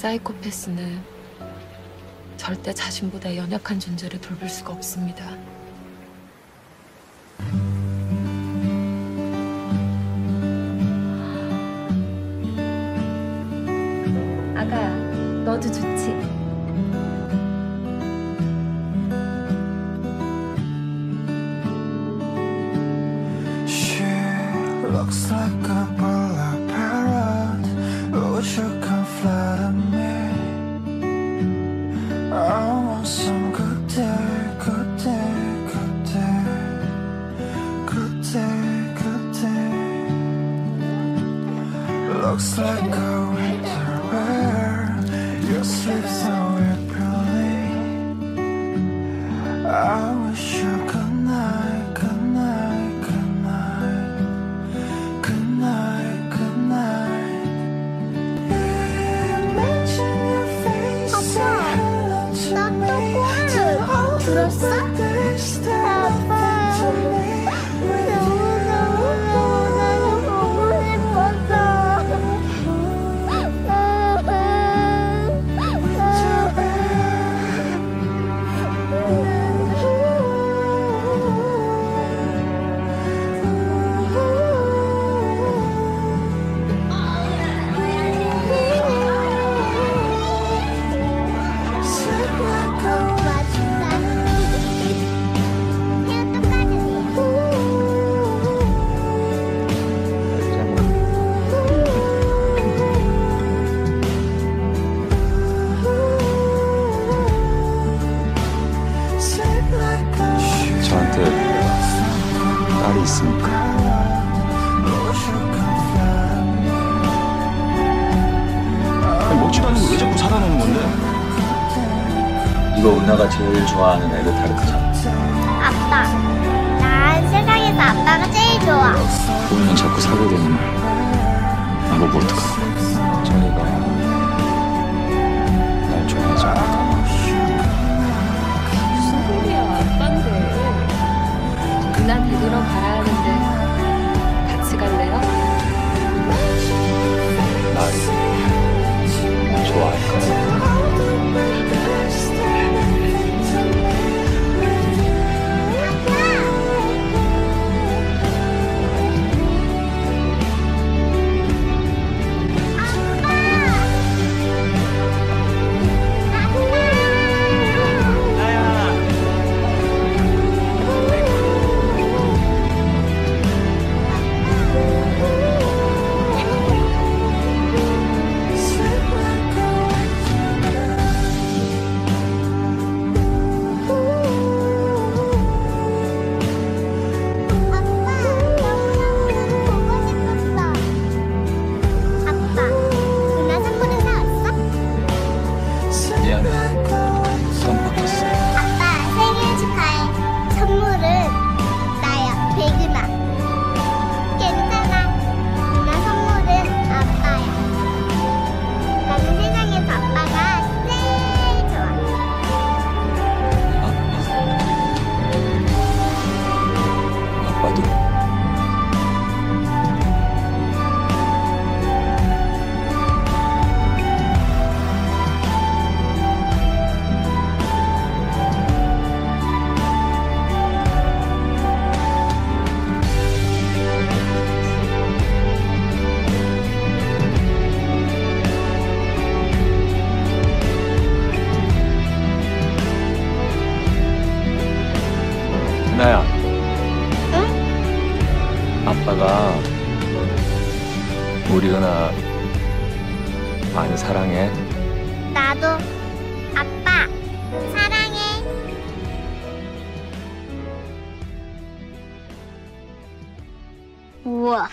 사이코패스는 절대 자신보다 연약한 존재를 돌볼 수가 없습니다. 아가야, 너도 좋지? She looks like a bullet 참 Looks like a winter where you sleep so happily I'm Stop, stop, stop. 저한테 딸이 있습니까? 먹지도 않는 걸왜 자꾸 사다 놓는 건데? 이거 은하가 제일 좋아하는 에르타르트잖아. 아빠 난 세상에서 아빠가 제일 좋아 보면 자꾸 사게 되는 나보고 어떡하나 back. 아빠가 우리 은하 많이 사랑해 나도 아빠 사랑해. 우와.